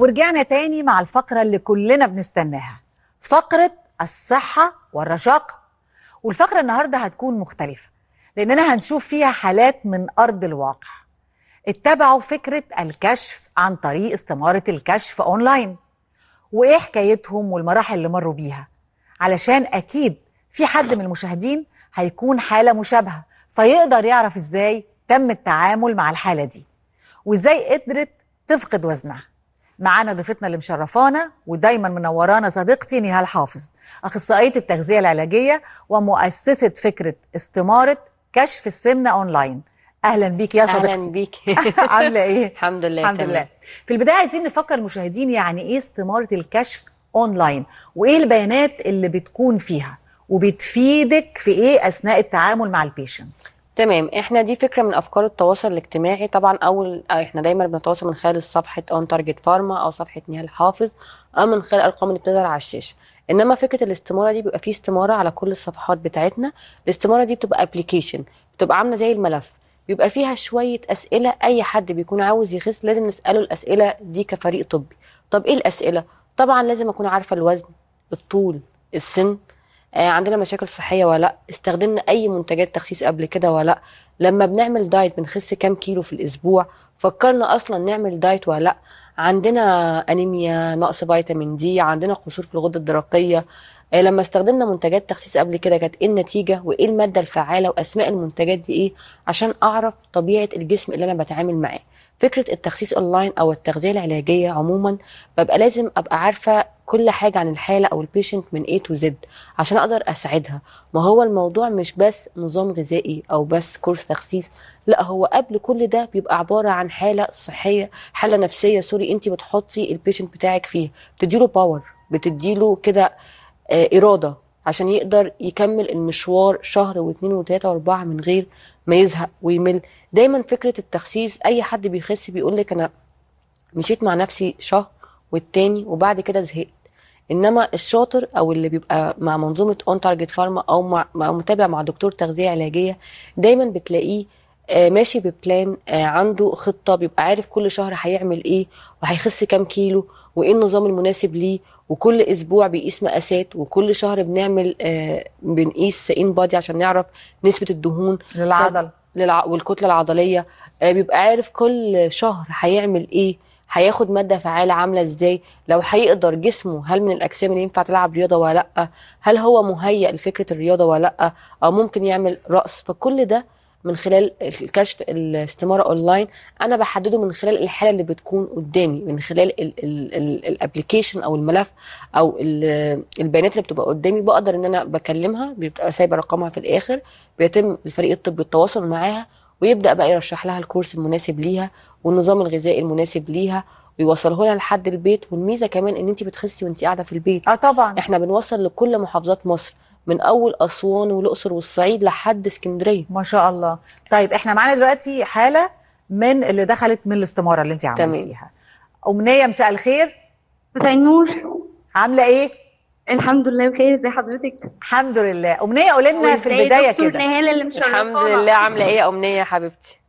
ورجعنا تاني مع الفقرة اللي كلنا بنستناها. فقرة الصحة والرشاقة والفقرة النهاردة هتكون مختلفة لأننا هنشوف فيها حالات من أرض الواقع. اتبعوا فكرة الكشف عن طريق استمارة الكشف أونلاين. وإيه حكايتهم والمراحل اللي مروا بيها؟ علشان أكيد في حد من المشاهدين هيكون حالة مشابهة فيقدر يعرف إزاي تم التعامل مع الحالة دي وإزاي قدرت تفقد وزنها. معانا ضيفتنا اللي مشرفانا ودايما منورانا صديقتي نهال حافظ أخصائية التغذية العلاجية ومؤسسة فكرة استمارة كشف السمنة أونلاين. أهلا بيك يا صديقتي. أهلا بيك. عاملة إيه؟ الحمد لله الحمد. لله. في البداية عايزين نفكر المشاهدين يعني إيه استمارة الكشف أونلاين وإيه البيانات اللي بتكون فيها وبتفيدك في إيه أثناء التعامل مع ال patient تمام. إحنا دي فكرة من أفكار التواصل الاجتماعي طبعا. أول آه، إحنا دايما بنتواصل من خلال صفحة On Target Pharma أو صفحة نهال حافظ أو من خلال الارقام اللي بتظهر على الشاشة. إنما فكرة الاستمارة دي بيبقى فيه استمارة على كل الصفحات بتاعتنا. الاستمارة دي بتبقى application بتبقى عاملة زي الملف. بيبقى فيها شوية أسئلة أي حد بيكون عاوز يخس لازم نسأله الأسئلة دي كفريق طبي. طب إيه الأسئلة؟ طبعا لازم أكون عارفة الوزن الطول السن عندنا مشاكل صحية ولا لأ؟ استخدمنا أي منتجات تخسيس قبل كده ولا لأ؟ لما بنعمل diet بنخس كام كيلو في الأسبوع؟ فكرنا أصلا نعمل diet ولا لأ؟ عندنا أنيميا نقص فيتامين D عندنا قصور في الغدة الدرقية آه، لما استخدمنا منتجات تخسيس قبل كده كانت إيه النتيجة وإيه المادة الفعالة وأسماء المنتجات دي إيه؟ عشان أعرف طبيعة الجسم اللي أنا بتعامل معاه. فكرة التخسيس أونلاين أو التغذية العلاجية عموما ببقى لازم أبقى عارفة كل حاجة عن الحالة أو ال patient من A to Z عشان أقدر أساعدها. ما هو الموضوع مش بس نظام غذائي أو بس course تخسيس لا هو قبل كل ده بيبقى عبارة عن حالة صحية حالة نفسية sorry انت بتحطي ال patient بتاعك فيها بتديله power بتديله كده آه، إرادة عشان يقدر يكمل المشوار شهر واثنين وثلاثه وأربعة من غير ما يزهق ويمل. دايما فكرة التخسيس أي حد بيخس بيقول لك أنا مشيت مع نفسي شهر والتاني وبعد كده زهقت. إنما الشاطر أو اللي بيبقى مع منظومة On Target Pharma أو مع, مع متابع مع دكتور تغذية علاجية دايما بتلاقيه آه، ماشي ب plan آه، عنده خطة بيبقى عارف كل شهر هيعمل إيه وهيخس كام كيلو وإيه النظام المناسب ليه؟ وكل أسبوع بيقيس مقاسات وكل شهر بنعمل آه، بنقيس InBody عشان نعرف نسبة الدهون. للعضل. للع... والكتلة العضلية. آه، بيبقى عارف كل شهر هيعمل إيه هياخد مادة فعالة عاملة إزاي لو هيقدر جسمه هل من الأجسام اللي ينفع تلعب رياضة ولا لأ هل هو مهيأ لفكرة الرياضة ولا لأ أو ممكن يعمل رقص. فكل ده من خلال الكشف الاستمارة اونلاين أنا بحدده من خلال الحالة اللي بتكون قدامي من خلال ال application أو الملف أو ال- البيانات اللي بتبقى قدامي. بقدر إن أنا بكلمها بيبقى سايبة رقمها في الآخر بيتم الفريق الطبي التواصل معاها ويبدأ بقى يرشح لها الكورس المناسب ليها والنظام الغذائي المناسب ليها ويوصله لها لحد البيت. والميزة كمان إن انت بتخسي وانت قاعدة في البيت. آه طبعا. إحنا بنوصل لكل محافظات مصر. من أول أسوان والأقصر والصعيد لحد اسكندرية. ما شاء الله. طيب إحنا معانا دلوقتي حالة من اللي دخلت من الاستمارة اللي انت تمام. عملتيها أمنية مساء الخير. مساء النور. عاملة إيه؟ الحمد لله بخير. ازي حضرتك؟ الحمد لله. أمنية قولي لنا في البداية كده. نهال اللي مشرفانا الحمد لله. عاملة إيه يا أمنية يا حبيبتي؟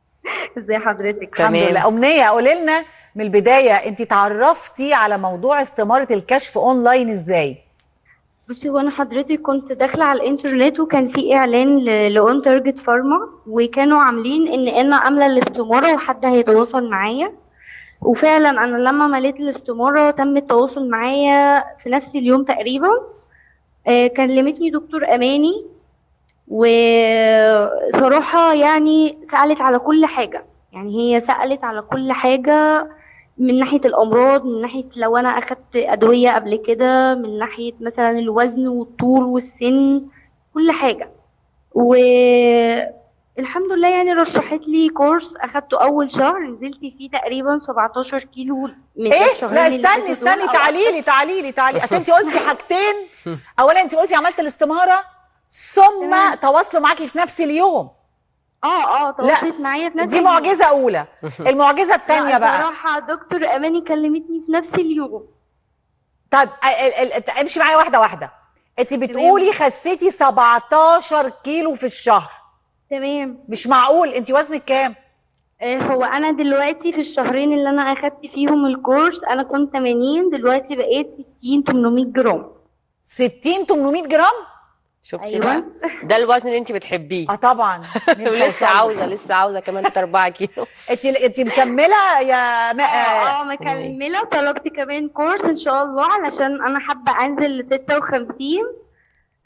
ازي حضرتك؟ الحمد. لله. أمنية قولي لنا من البداية انت تعرفتي على موضوع استمارة الكشف أونلاين إزاي؟ بصي هو أنا حضرتك كنت داخلة على الإنترنت وكان في إعلان ل On Target Pharma وكانوا عاملين إن أنا عامله الاستمارة وحد هيتواصل معايا. وفعلا أنا لما مليت الاستمارة تم التواصل معايا في نفس اليوم تقريبا. آه، كلمتني دكتور أماني وصراحه يعني سألت على كل حاجة. يعني هي سألت على كل حاجة من ناحية الأمراض من ناحية لو أنا أخدت أدوية قبل كده من ناحية مثلا الوزن والطول والسن كل حاجة. والحمد لله يعني رشحت لي كورس أخدته أول شهر نزلت فيه تقريبا 17 كيلو من إيه؟ لا استني استني تعالي لي تعالي لي تعالي. أصل انت قلتي حاجتين. اولا انت قلتي عملت الاستمارة ثم. تواصلوا معاكي في نفس اليوم. آه آه تواصلت معايا في نفس دي اليوم. معجزة أولى. المعجزة الثانية بقى. صراحة دكتور أماني كلمتني في نفس اليوم. ال- ال- ال- امشي معايا واحدة واحدة. انت بتقولي خسيتي 17 كيلو في الشهر. تمام. مش معقول. انت وزنك كام؟ آه، هو أنا دلوقتي في الشهرين اللي أنا أخدت فيهم الكورس أنا كنت 80 دلوقتي بقيت 60 800 جرام. 60 800 جرام؟ شفتي أيوه. بقى؟ ده الوزن اللي انت بتحبيه. آه طبعا. ولسه عاوزة لسه عاوزة كمان 3 4 كيلو. انت انت مكملة يا ما آه آه. مكملة. طلبت كمان كورس إن شاء الله علشان أنا حابة أنزل ل 56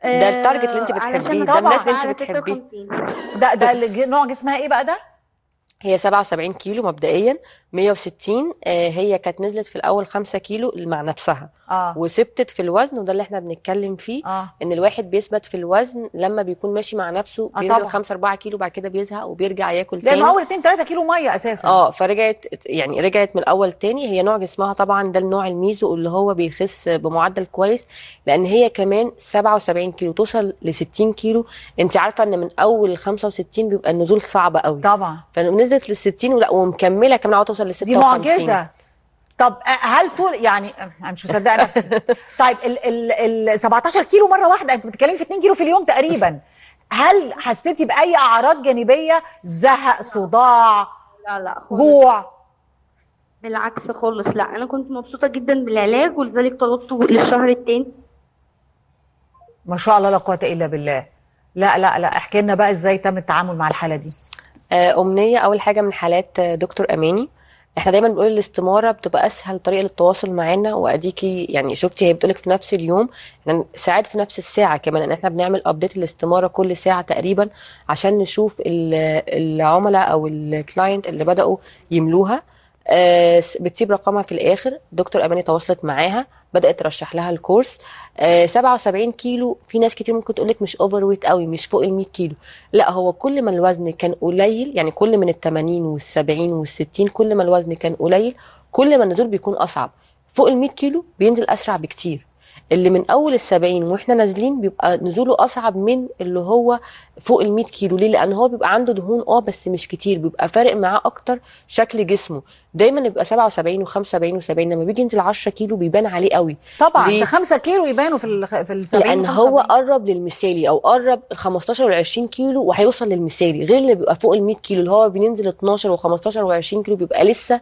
ده ال target اللي انت آه، بتحبيه، ده الناس اللي انت بتحبيه. 56. ده ده نوع جسمها إيه بقى ده؟ هي 77 كيلو مبدئيا 160 آه، هي كانت نزلت في الأول 5 كيلو مع نفسها. آه. وثبتت في الوزن وده اللي إحنا بنتكلم فيه آه. إن الواحد بيثبت في الوزن لما بيكون ماشي مع نفسه آه بينزل طبعا. 5 4 كيلو بعد كده بيزهق وبيرجع ياكل تاني. اول 2 3 كيلو مية أساسا. آه فرجعت يعني رجعت من الأول تاني. هي نوع جسمها طبعا ده النوع الميزو اللي هو بيخس بمعدل كويس لأن هي كمان 77 كيلو توصل ل 60 كيلو. أنت عارفة إن من أول 65 بيبقى النزول صعب قوي طبعا. فنزلت لل 60 ولا ومكملة كمان عاوزة توصل ل دي 56 معجزة. طب هل طول يعني أنا مش مصدقة نفسي. طيب ال ال ال 17 كيلو مرة واحدة أنت بتتكلمي في 2 كيلو في اليوم تقريبا. هل حسيتي بأي أعراض جانبية؟ زهق صداع لا لا خالص. جوع؟ بالعكس خالص لا. أنا كنت مبسوطة جدا بالعلاج ولذلك طلبته للشهر التاني. ما شاء الله لا قوة إلا بالله. لا لا لا. احكي لنا بقى إزاي تم التعامل مع الحالة دي. آه، أمنية أول حاجة من حالات آه، دكتور أماني. إحنا دايما بنقول الاستمارة بتبقى أسهل طريقة للتواصل معانا وأديكي يعني شفتي هي بتقولك في نفس اليوم إحنا ساعات في نفس الساعة كمان إن إحنا بنعمل update الاستمارة كل ساعة تقريبا عشان نشوف ال- العملاء أو ال client اللي بدأوا يملوها. آه، بتسيب رقمها في الآخر. دكتور أماني تواصلت معاها بدأت ترشح لها الكورس. آه، 77 كيلو. في ناس كتير ممكن تقولك مش overweight قوي مش فوق ال 100 كيلو. لا هو كل ما الوزن كان قليل يعني كل من ال 80 وال 70 وال 60 كل ما الوزن كان قليل كل ما النزول بيكون أصعب. فوق ال 100 كيلو بينزل أسرع بكتير. اللي من أول ال 70 وإحنا نازلين بيبقى نزوله أصعب من اللي هو فوق ال 100 كيلو. ليه؟ لأن هو بيبقى عنده دهون آه بس مش كتير. بيبقى فارق معاه أكتر شكل جسمه. دايما يبقى 77 و75 و70 لما بيجي ينزل 10 كيلو بيبان عليه قوي. طبعا؟ ده 5 كيلو يبانوا في ال في ال 70 لأن هو قرب للمثالي أو قرب ال 15 وال 20 كيلو وهيوصل للمثالي. غير اللي بيبقى فوق ال 100 كيلو اللي هو بينزل 12 و15 و20 كيلو بيبقى لسه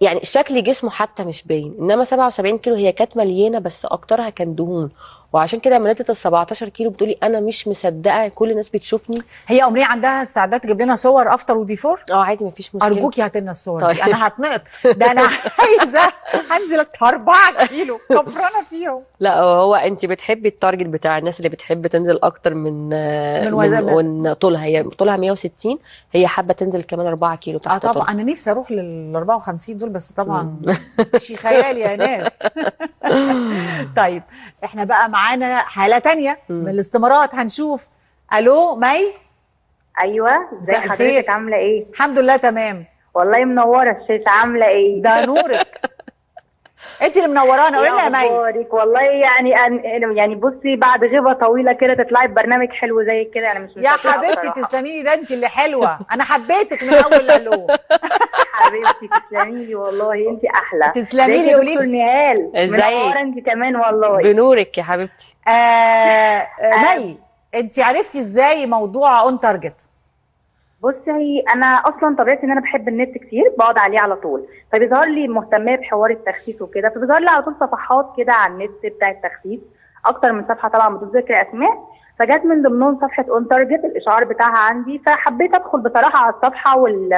يعني شكل جسمه حتى مش باين إنما 77 كيلو هي كانت مليانة بس أكترها كان دهون. وعشان كده لما نزلت ال 17 كيلو بتقولي أنا مش مصدقة كل الناس بتشوفني. هي أمنية عندها استعداد تجيب لنا صور after و before آه عادي مفيش مشكلة. ارجوكي هات لنا الصور. طيب. أنا هتنقط. ده أنا عايزة هنزل 4 كيلو. كفرانة فيهم. لا هو أنت بتحبي ال target بتاع الناس اللي بتحب تنزل أكتر من من من, من طولها. هي طولها 160 هي حابة تنزل كمان 4 كيلو آه تحت طبعا. طولها أنا نفسي أروح لل 54 دول بس طبعا شي خيال يا ناس. طيب إحنا بقى معانا حالة تانية مم. من الاستمارات. هنشوف. ألو مي أيوه. ازي. حضرتك؟ عاملة إيه؟ الحمد لله تمام. والله منورة الشاشه عاملة إيه؟ ده نورك. انت اللي منورانا قولي لنا يا مي والله يعني أن... يعني بصي بعد غيبة طويلة كده تطلعي ببرنامج حلو زي كده. يعني مش يا حبيبتي بصراحة. تسلمي لي ده انت اللي حلوة. أنا حبيتك من أول ألو. حبيبتي تسلمي لي والله انت أحلى. تسلمي لي قولي لي. نهال. ازيك؟ منوره انت كمان والله. بنورك يا حبيبتي. آه آه مي انت عرفتي إزاي موضوع On Target بصي أنا أصلا طبيعتي إن أنا بحب النت كتير بقعد عليه على طول. فبيظهر لي مهتمه بحوار التخسيس وكده فبيظهر لي على طول صفحات كده على النت بتاع التخسيس أكتر من صفحة طبعا بدون ذكر أسماء. فجت من ضمنهم صفحة On Target الإشعار بتاعها عندي فحبيت أدخل بصراحة على الصفحة وال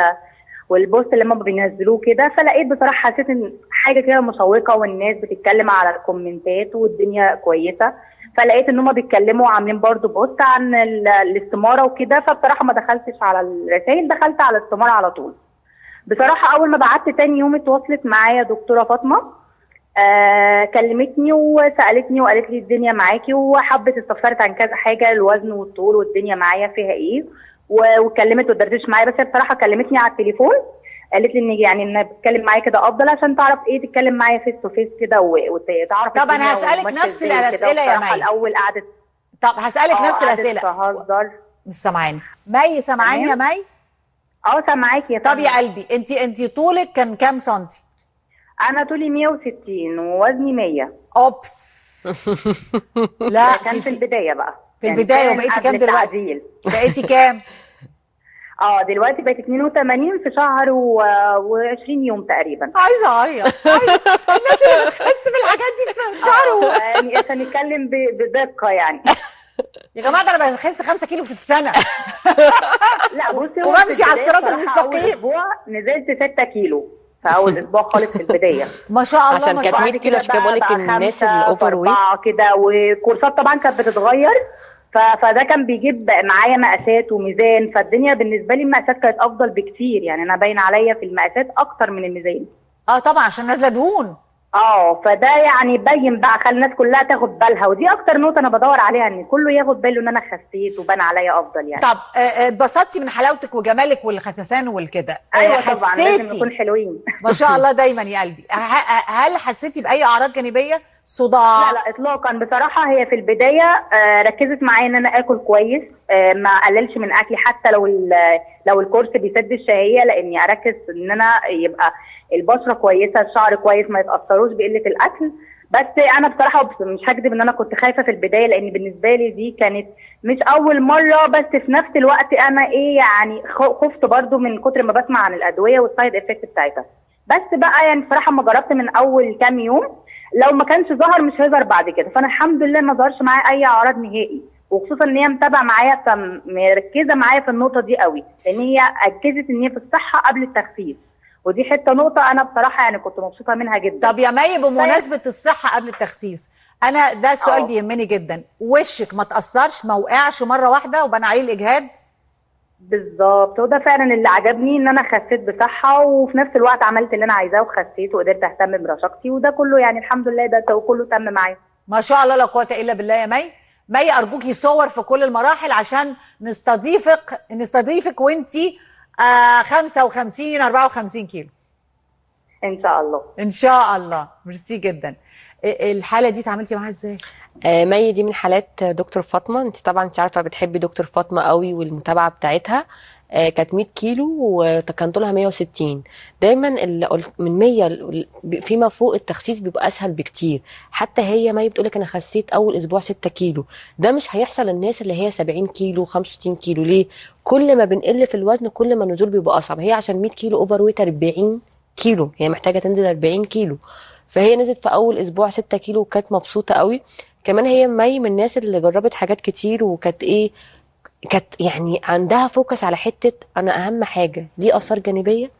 وال post اللي هم بينزلوه كده فلقيت بصراحة حسيت إن حاجة كده مشوقة والناس بتتكلم على الكومنتات والدنيا كويسة. فلقيت إن هم بيتكلموا عاملين برضو post عن ال- الاستمارة وكده فبصراحة ما دخلتش على الرسائل دخلت على الاستمارة على طول. بصراحة أول ما بعت تاني يوم اتواصلت معايا دكتورة فاطمة آه كلمتني وسألتني وقالت لي الدنيا معاكي وحبت استفسرت عن كذا حاجة الوزن والطول والدنيا معايا فيها إيه. و- واتكلمت ودردشت معايا بس هي بصراحة كلمتني على التليفون قالت لي إن يعني إن بتتكلم معايا كده أفضل عشان تعرف إيه تتكلم معايا face to face كده وتعرف طب هسألك وماشية نفس. الأسئلة يا مي. الأول قعدت طب هسألك آه، نفس قعدت الأسئلة. تهزر. مش سامعاني. مي سامعاني يا مي؟ آه سامعاكي يا طب يا. قلبي أنت أنت طولك كان كام سنتي؟ أنا طولي 160 ووزني 100 oops. لا ده كان في البداية بقى. في يعني البداية كان وبقيتي كام دلوقتي؟ بقيتي كام؟ آه دلوقتي بقت 82 في شهر و20 يوم تقريبا. عايزة أعيط الناس اللي بتخس بالحاجات دي في شهر و... آه، يعني عشان نتكلم بدقة يعني. يا جماعة ده أنا بخس 5 كيلو في السنة. لا بصي وبمشي على الصراط المستقيم. أسبوع نزلت 6 كيلو. في اول أسبوع خالص في البداية. ما شاء الله عشان كانت شاء 100 الله كيلو عشان كده بقول لك الناس الأوفر ويت. كده والكورسات طبعا كانت بتتغير. فده كان بيجيب معايا مقاسات وميزان. فالدنيا بالنسبة لي المقاسات كانت أفضل بكتير. يعني أنا باين عليا في المقاسات أكتر من الميزان. آه طبعا عشان نازلة دهون. آه فده يعني بين بقى خلي الناس كلها تاخد بالها. ودي أكتر نقطة أنا بدور عليها إن كله ياخد باله إن أنا خسيت وبان عليا أفضل يعني. طب آه، آه، اتبسطتي من حلاوتك وجمالك والخسسان والكده؟ آه، أيوه طبعا لازم نكون حلوين. ما شاء الله دايما يا قلبي. هل حسيتي بأي أعراض جانبية؟ صداع. لا لا اطلاقا. بصراحة هي في البداية آه، ركزت معايا إن أنا آكل كويس آه، ما اقللش من أكلي حتى لو لو الكورس بيسد الشهية لأني أركز إن أنا يبقى البشرة كويسة الشعر كويس ما يتأثروش بقلة الأكل. بس أنا بصراحة مش هكدب إن أنا كنت خايفة في البداية لأن بالنسبة لي دي كانت مش أول مرة. بس في نفس الوقت أنا إيه يعني خفت برضو من كتر ما بسمع عن الأدوية وال side effect بتاعتها. بس بقى يعني بصراحة ما جربت من أول كام يوم. لو ما كانش ظهر مش هيظهر بعد كده. فأنا الحمد لله ما ظهرش معايا أي أعراض نهائي. وخصوصا إن هي متابعة معايا فمركزة معايا في النقطة دي قوي. لأن هي اكدت إن هي في الصحة قبل التخسيس ودي حتة نقطة أنا بصراحة يعني كنت مبسوطة منها جدا. طب يا مي بمناسبة الصحة قبل التخسيس أنا ده سؤال أه. بيهمني جدا. وشك ما تأثرش ما وقعش مرة واحدة وبان عليه الاجهاد بالظبط. وده فعلا اللي عجبني إن أنا خسيت بصحة وفي نفس الوقت عملت اللي أنا عايزاه وخسيت وقدرت أهتم برشاقتي وده كله يعني الحمد لله ده كله تم معايا. ما شاء الله لا قوة إلا بالله يا مي. مي ارجوكي صور في كل المراحل عشان نستضيفك نستضيفك وإنتي آه 55 54 كيلو. إن شاء الله. إن شاء الله. ميرسي جدا. الحالة دي اتعاملتي معاها إزاي؟ مي دي من حالات دكتور فاطمة. انت طبعا انت عارفة بتحبي دكتور فاطمة قوي والمتابعة بتاعتها. آه، كانت 100 كيلو وكان طولها 160 دايما اللي من 100 ل- فيما فوق التخسيس بيبقى أسهل بكتير. حتى هي مي بتقول لك أنا خسيت أول أسبوع 6 كيلو. ده مش هيحصل للناس اللي هي 70 كيلو 65 كيلو. ليه؟ كل ما بنقل في الوزن كل ما النزول بيبقى أصعب. هي عشان 100 كيلو overweight 40 كيلو. هي محتاجة تنزل 40 كيلو. فهي نزلت في أول أسبوع 6 كيلو وكانت مبسوطة قوي. كمان هي مي من الناس اللي جربت حاجات كتير وكانت إيه كانت يعني عندها focus على حتة أنا أهم حاجة ليه آثار جانبية؟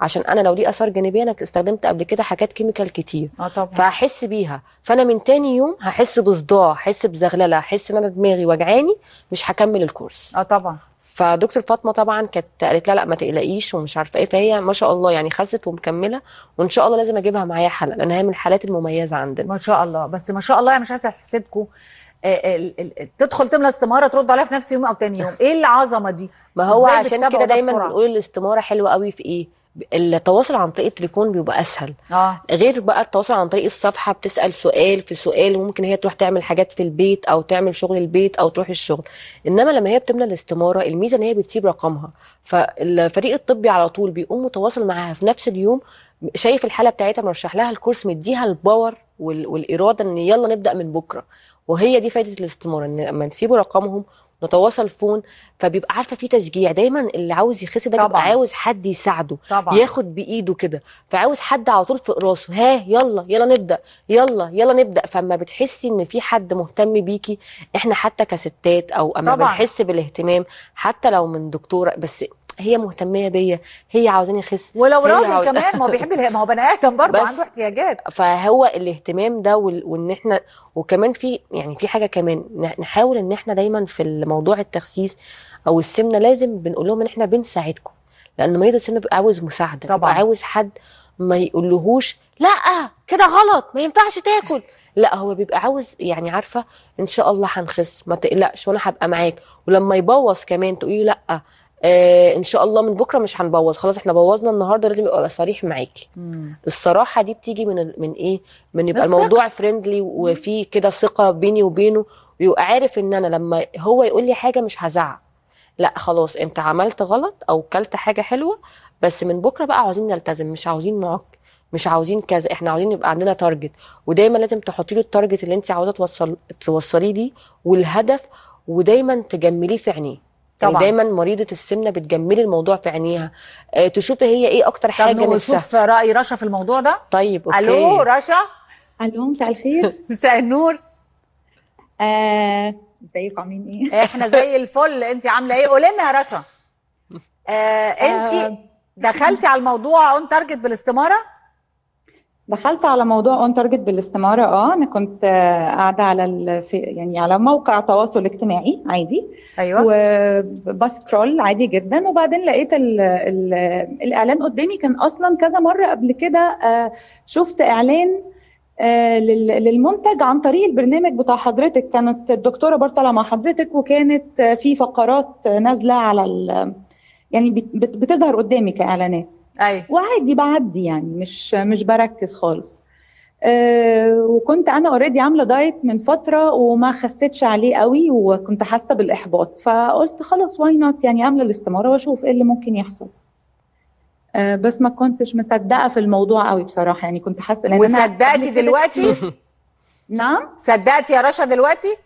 عشان أنا لو ليه آثار جانبية أنا استخدمت قبل كده حاجات chemical كتير. آه طبعا. فهحس بيها. فأنا من تاني يوم هحس بصداع هحس بزغللة هحس إن أنا دماغي وجعاني مش هكمل ال course. آه طبعا. فدكتور فاطمة طبعا كانت قالت لا لا ما تقلقيش ومش عارفة إيه. فهي ما شاء الله يعني خست ومكملة وإن شاء الله لازم أجيبها معايا حلقه لأن هي من الحالات المميزة عندنا. ما شاء الله. بس ما شاء الله يعني مش عايزة أحسدكم. تدخل تملى استمارة ترد عليها في نفس يوم أو تاني يوم. إيه العظمة دي؟ ما هو عشان كده ده دايما؟ بنقول الاستمارة حلوة قوي في إيه؟ التواصل عن طريق التليفون بيبقى أسهل. آه. غير بقى التواصل عن طريق الصفحة بتسأل سؤال في سؤال وممكن هي تروح تعمل حاجات في البيت أو تعمل شغل البيت أو تروح الشغل. إنما لما هي بتملى الاستمارة الميزة إن هي بتسيب رقمها. فالفريق الطبي على طول بيقوم متواصل معاها في نفس اليوم شايف الحالة بتاعتها مرشح لها ال course مديها ال power وال- والإرادة إن يلا نبدأ من بكرة. وهي دي فايدة الاستمارة إن لما نسيبوا رقمهم نتواصل فون فبيبقى عارفة في تشجيع. دايما اللي عاوز يخس ده بيبقى. عاوز حد يساعده طبعا. ياخد بإيده كده. فعاوز حد على طول فوق راسه ها يلا يلا نبدأ يلا يلا نبدأ. فاما بتحسي إن في حد مهتم بيكي؟ إحنا حتى كستات أو أما طبعاً. بنحس بالاهتمام حتى لو من دكتورة بس هي مهتمية بيا هي عاوزاني أخس ولو راجل عاوز- كمان ما هو بيحب ما هو بني آدم برضه عنده احتياجات. فهو الاهتمام ده وال- وإن إحنا وكمان في يعني في حاجة كمان نحاول إن إحنا دايما في موضوع التخسيس أو السمنة لازم بنقول لهم إن إحنا بنساعدكم لأن مريض السمنة بيبقى عاوز مساعدة طبعاً. بيبقى عاوز حد ما يقولهوش لأ كده غلط ما ينفعش تاكل. لأ هو بيبقى عاوز يعني عارفة إن شاء الله هنخس ما تقلقش وأنا هبقى معاك. ولما يبوظ كمان تقولي لأ آه إن شاء الله من بكرة مش هنبوظ. خلاص إحنا بوظنا النهارده لازم يبقى صريح معاكي. الصراحة دي بتيجي من من إيه؟ من يبقى. الموضوع friendly وفي كده ثقة بيني وبينه. ويبقى عارف إن أنا لما هو يقول لي حاجة مش هزعق. لا خلاص أنت عملت غلط أو كلت حاجة حلوة بس من بكرة بقى عاوزين نلتزم. مش عاوزين نعك مش عاوزين كذا. إحنا عاوزين يبقى عندنا target ودايما لازم تحطي له ال target اللي أنت عاوزة توصل توصليه ليه والهدف ودايما تجمليه في عينيه. يعني طبعاً. دايما مريضة السمنة بتجملي الموضوع في عينيها. آه، تشوفي هي إيه أكتر حاجة نفسها. نشوف رأي رشا في الموضوع ده. طيب okay. ألو رشا؟ ألو مساء الخير. مساء النور. آه، ازيكم عاملين إيه؟ إحنا زي الفل. انت عاملة إيه؟ قولي لنا يا رشا. آه انت آه. دخلتي على الموضوع On Target بالاستمارة؟ دخلت على موضوع On Target بالاستمارة. آه أنا كنت آه، قاعدة على ال... في يعني على موقع تواصل اجتماعي عادي. أيوه. وب scroll عادي جدا. وبعدين لقيت ال... ال... الإعلان قدامي كان أصلا كذا مرة قبل كده آه، شفت إعلان آه، لل- للمنتج عن طريق البرنامج بتاع حضرتك. كانت الدكتورة طالعه مع حضرتك وكانت في فقرات نازلة على ال... يعني بت- بت- بتظهر قدامي كإعلانات. أيوه وعادي بعدي يعني مش مش بركز خالص. أه وكنت أنا already عاملة diet من فترة وما خسيتش عليه قوي وكنت حاسة بالإحباط. فقلت خلاص why not يعني أملى الاستمارة وأشوف إيه اللي ممكن يحصل. أه بس ما كنتش مصدقة في الموضوع قوي بصراحة. يعني كنت حاسة وصدقتي دلوقتي؟ نعم؟ صدقتي يا رشا دلوقتي؟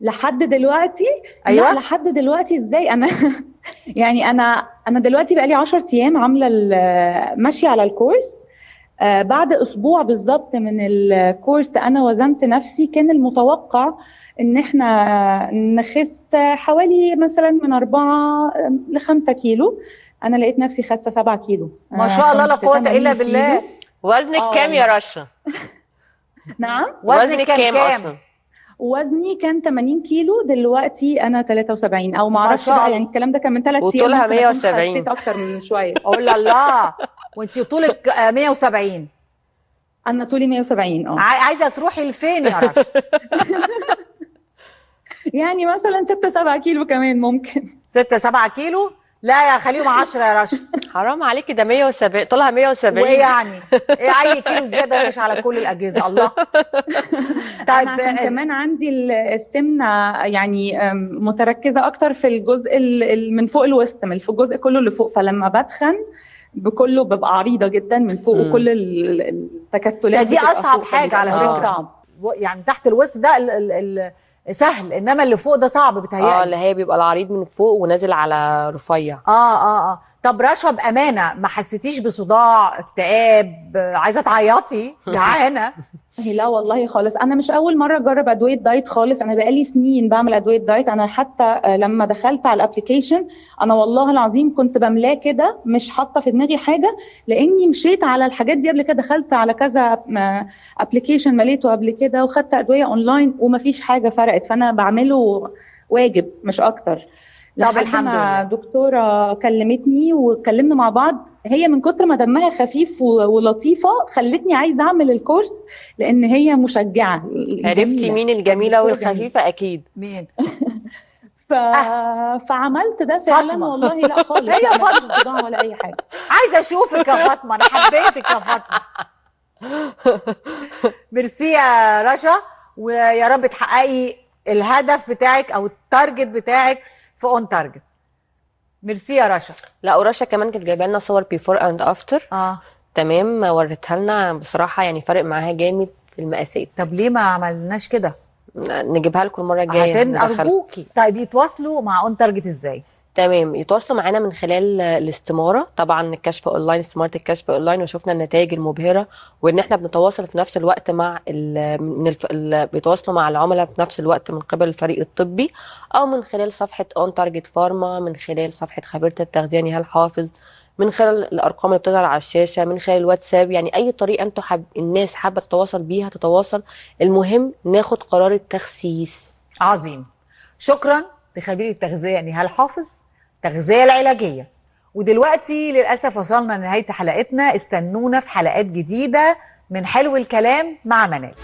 لحد دلوقتي؟ أيوة. لا لحد دلوقتي إزاي؟ أنا يعني أنا أنا دلوقتي بقالي 10 أيام عاملة ال- ماشية على الكورس. آه، بعد أسبوع بالظبط من الكورس أنا وزنت نفسي كان المتوقع إن إحنا نخس حوالي مثلا من 4 ل 5 كيلو. أنا لقيت نفسي خاسه 7 كيلو. ما آه، شاء الله لا قوة إلا 80 بالله. وزنك آه كام يا والله. رشا؟ نعم؟ وزنك كام؟ أصلا؟ وزني كان 80 كيلو دلوقتي أنا 73 أو ما أعرفش بقى. يعني الكلام ده كان من 3 أيام وطولها ممكن أكون 170. خسيت أكتر من شوية. قول الله وانت طولك آه، 170 أنا طولي 170 آه. عاي- عايزة تروحي لفين يا رشا؟ يعني مثلا 6 7 كيلو كمان ممكن. 6 7 كيلو؟ لا يا خليهم 10 يا رشا. حرام عليكي ده 170 طولها 170 وايه يعني إيه أي كيلو زيادة وحش على كل الأجهزة الله. طيب أنا عشان آه، كمان عندي ال- السمنة يعني متركزة أكتر في الجزء ال- ال- من فوق الوسط من في الجزء كله اللي فوق فلما بدخن بكله ببقى عريضة جدا من فوق مم. وكل ال- ال- التكتلات ده دي فوق، حاجة على. صعب و- يعني تحت الوسط ده ال ال ال سهل إنما اللي فوق ده صعب آه بتهيألي اللي هي بيبقى العريض من فوق ونازل على رفيع. آه آه آه. طب رشا بأمانة ما حسيتيش بصداع اكتئاب عايزة تعيطي؟ جعانه لا والله خالص. أنا مش أول مرة أجرب أدوية diet خالص. أنا بقالي سنين بعمل أدوية diet. أنا حتى آه، لما دخلت على ال application أنا والله العظيم كنت بملاه كده مش حاطة في دماغي حاجة لأني مشيت على الحاجات دي قبل كده. دخلت على كذا application مليته قبل كده وخدت أدوية اونلاين ومفيش حاجة فرقت. فأنا بعمله واجب مش أكتر. طب الحمد لله. دكتورة كلمتني واتكلمنا مع بعض هي من كتر ما دمها خفيف و- ولطيفة خلتني عايزة أعمل ال course لأن هي مشجعة. عرفتي. مين الجميلة والخفيفة؟ أكيد. مين؟ ف... فعملت ده فعلا فاطمة. والله لا خالص. هي صداع ولا أي حاجة. عايزة أشوفك يا فاطمة. أنا حبيتك يا فاطمة. ميرسي يا رشا ويا رب تحققي الهدف بتاعك أو ال target بتاعك في On Target merci يا رشا. لا ورشا كمان كانت جايبة لنا صور before and after آه. تمام وريتها لنا بصراحة يعني فارق معاها جامد في المقاسات. طب ليه ما عملناش كده؟ نجيبها لكم المرة الجاية هتن. أرجوكي. طيب يتواصلوا مع On Target إزاي؟ تمام. يتواصلوا معانا من خلال الاستمارة. طبعا الكشف أونلاين استمارة الكشف أونلاين وشفنا النتائج المبهرة وإن إحنا بنتواصل في نفس الوقت مع من. بيتواصلوا مع العملاء في نفس الوقت من قبل الفريق الطبي أو من خلال صفحة On Target Pharma من خلال صفحة خبيرة التغذية نهال حافظ من خلال الأرقام اللي بتظهر على الشاشة من خلال الواتساب. يعني أي طريقة أنتوا حاب الناس حابة تتواصل بيها تتواصل. المهم ناخد قرار التخسيس. عظيم. شكرا لخبير التغذية نهال حافظ. التغذيه العلاجية. ودلوقتي للأسف وصلنا لنهاية حلقتنا. استنونا في حلقات جديدة من حلو الكلام مع منال.